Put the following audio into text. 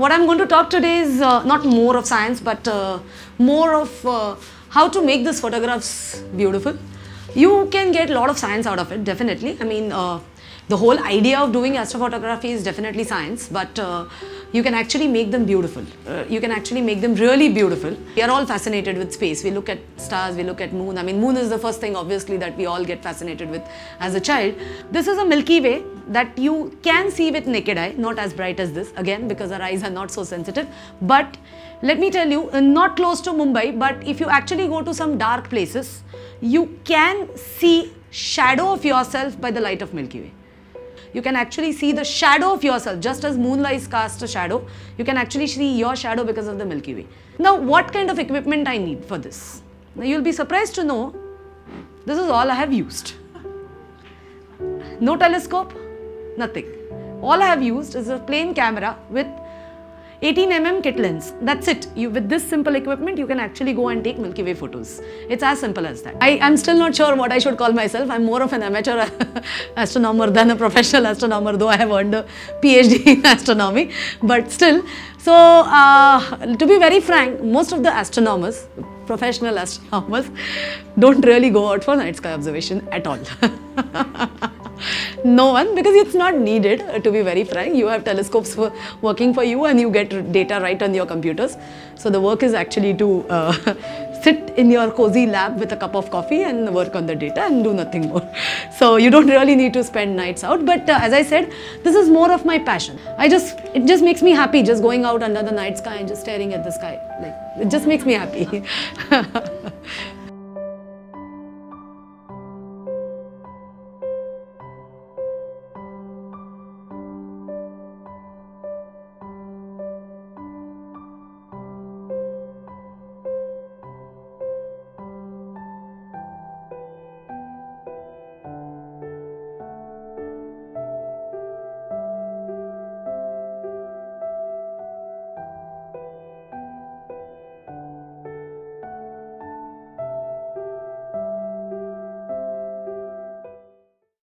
what I'm going to talk today is uh, not more of science, but uh, more of uh, how to make these photographs beautiful. You can get a lot of science out of it, definitely. I mean, uh, the whole idea of doing astrophotography is definitely science, but uh, you can actually make them beautiful. Uh, you can actually make them really beautiful. We are all fascinated with space. We look at stars, we look at moon. I mean, moon is the first thing, obviously, that we all get fascinated with as a child. This is a Milky Way that you can see with naked eye, not as bright as this, again, because our eyes are not so sensitive. But let me tell you, uh, not close to Mumbai, but if you actually go to some dark places, you can see shadow of yourself by the light of Milky Way. You can actually see the shadow of yourself. Just as moonlight casts a shadow you can actually see your shadow because of the milky way. Now what kind of equipment i need for this? Now you'll be surprised to know this is all i have used. No telescope nothing. All i have used is a plain camera with 18 mm kit lens. That's it. You with this simple equipment, you can actually go and take Milky Way photos. It's as simple as that. I, am still not sure what I should call myself. I'm more of an amateur astronomer than a professional astronomer, though I have earned a PhD in astronomy. But still, so uh, to be very frank, most of the astronomers, professional astronomers, don't really go out for night sky observation at all. No one because it's not needed uh, to be very frank. You have telescopes for working for you and you get data right on your computers. So the work is actually to uh, sit in your cozy lab with a cup of coffee and work on the data and do nothing more. So you don't really need to spend nights out. But uh, as i said this is more of my passion. I just it just makes me happy just going out under the night sky and just staring at the sky. Like it just makes me happy